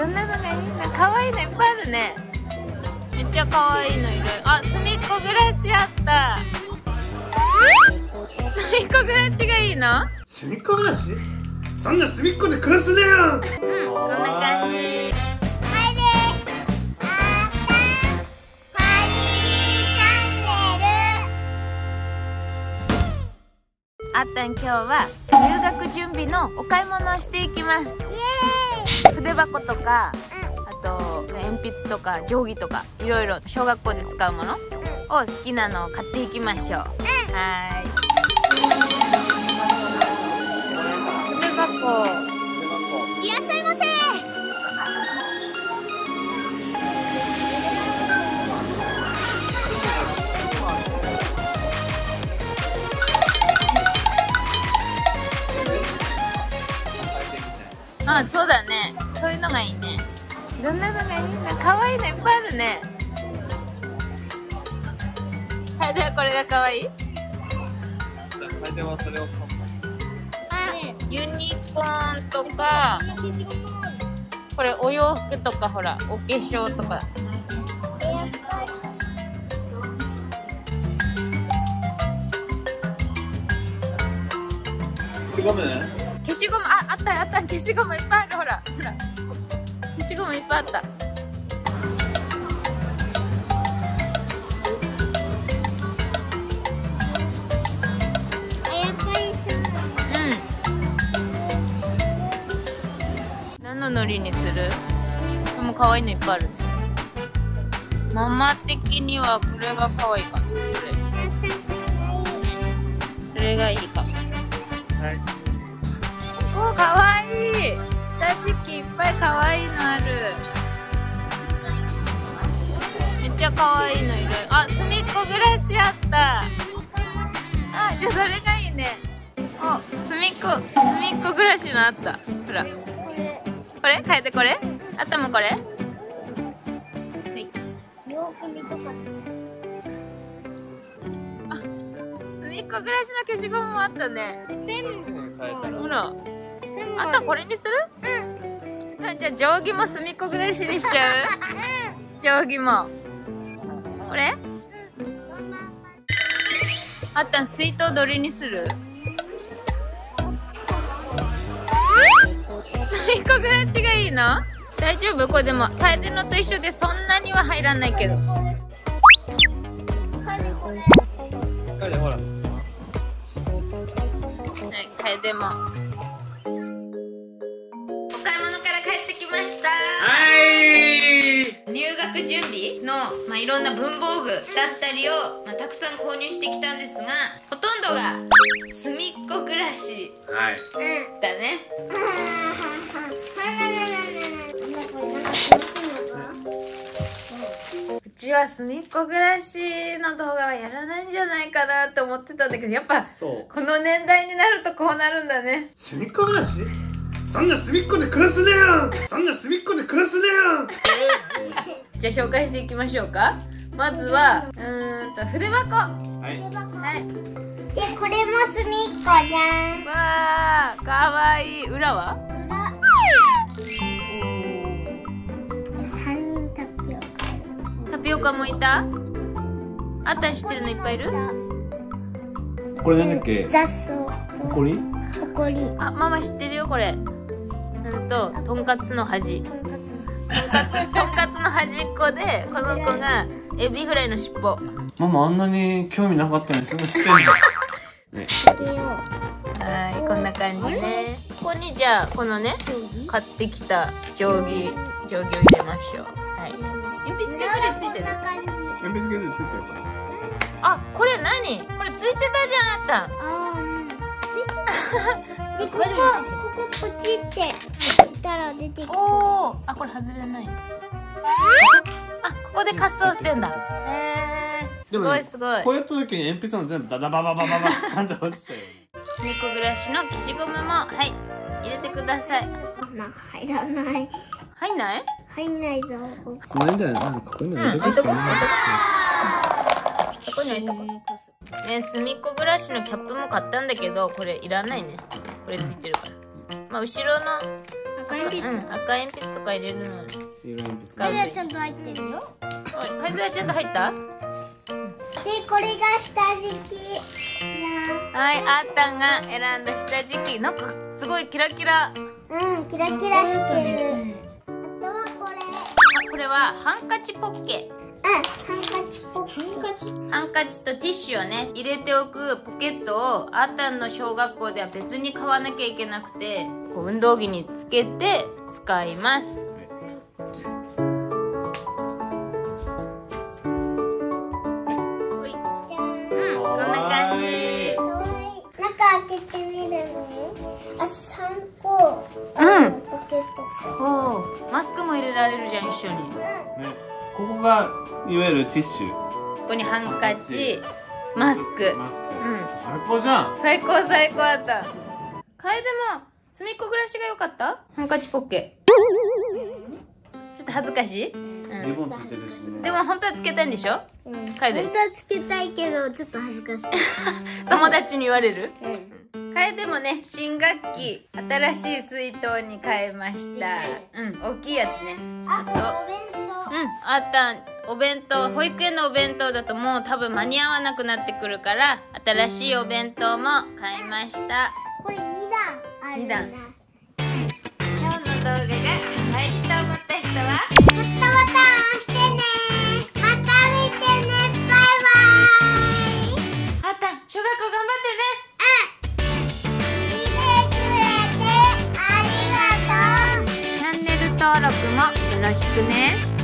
どんなのがいいの可愛いのいっぱいあるね。めっちゃ可愛いのいるあすみっこ暮らしあった。すみっこ暮らしがいいの？隅っこ暮らし？そんな隅っこで暮らすねよ！うんこんな感じ。あったん今日は入学準備のお買い物をしていきます筆箱とかあと鉛筆とか定規とかいろいろ小学校で使うものを好きなのを買っていきましょう、はーい。筆箱あそうだね。そういうのがいいね。どんなのがいい？の可愛いのいっぱいあるね。楓はこれが可愛い？楓はそれをユニコーンとかこれお洋服とかほらお化粧とか。すごめん消しゴムああったあった。消しゴムいっぱいある。ほらほら。消しゴムいっぱいあった。うん。何ののりにする？でも可愛いのいっぱいあるね。ママ的にはこれが可愛いかなこれ。それがいいかも。はいおかわいい下敷きいっぱいかわいいのある。めっちゃかわいいのいる。あすみっこ暮らしあった。あじゃあそれがいいね。おすみっこすみっこ暮らしのあった。ほら。これ変えてこれ。あったもこれ。はい。よく見とかすみっこ暮らしの消しゴムもあったね。ペン変えたら。ほらあったこれにする？うん。あじゃあ定規もすみっこ暮らしにしちゃう？定規も。これあったん水筒どれにする？すみっこ暮らしがいいの？大丈夫？これでも楓のと一緒でそんなには入らないけど。は楓ほら。い楓も入学準備の、まあ、いろんな文房具だったりを、まあ、たくさん購入してきたんですがほとんどが隅っこ暮らしはい。だね。うちは隅っこ暮らしの動画はやらないんじゃないかなって思ってたんだけどやっぱそう。この年代になるとこうなるんだね。隅っこ暮らし？そんな隅っこで暮らすねよそんな隅っこで暮らすねよじゃあ紹介していきましょうか。まずはうーんと筆箱。はい。はい。でこれもすみっこじゃん。わーかわいい。裏は？裏。三人タピオタピオカもいた？あったん知ってるのいっぱいいる？これなんだっけ？雑草。ここにほこり。あママ知ってるよこれうんととんかつの端。とんかつとんかつの端っこでこの子がエビフライの尻尾。ママあんなに興味なかったのにすぐ知ってんじゃんねはいこんな感じね。ここにじゃあこのね買ってきた定規定規を入れましょう。はい。鉛筆削りついてる。鉛筆削りついてるからあこれ何？これついてたじゃんあった。うんでここここポチってしたら出てくる。おおあこれ外れない。あここで滑走してんだ。へえー、すごいすごい。こうやった時に鉛筆の全部ダダバババババなんて落ちちゃうよね猫暮らしの消しゴムもはい入れてくださいまあ入らない入んない入んないぞその間になんかここにうん置いとこ置いとこいそこに置いとこうね隅っこ暮らしのキャップも買ったんだけどこれいらないねこれついてるから。まあ後ろの赤鉛筆。うん、赤鉛筆とか入れるのに色鉛筆使うこれはちゃんと入ってるよ。おい楓はちゃんと入った？でこれが下敷きはいあったんが選んだ下敷き。なんかすごいキラキラ。うんキラキラしてる。あとはこれ。あこれはハンカチポッケうんハンカチポハンカチハンカチとティッシュをね入れておくポケットをあーたんの小学校では別に買わなきゃいけなくてこう運動着につけて使います。ほい。じゃーん。うんこん。な感じかわいい中開けてみるね。あ三個。うん。ポケットか。おーマスクも入れられるじゃん一緒に。うん。ねここがいわゆるティッシュ。ここにハンカチマスク。マスク。うん。最高じゃん。最高最高あった。楓も隅っこ暮らしが良かった？ハンカチポッケ。ちょっと恥ずかしい、うん、リボンついてるしね。でも本当はつけたいんでしょ？うん。楓。本当はつけたいけどちょっと恥ずかしい。友達に言われる？うん楓もね新学期新しい水筒に変えました。うん大きいやつね。ああと。お弁当。うんあったんお弁当。保育園のお弁当だともう多分間に合わなくなってくるから新しいお弁当も買いました。これ二段あるんだ。二段登録もよろしくね。